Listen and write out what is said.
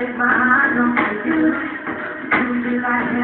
take my eyes know you. You feel like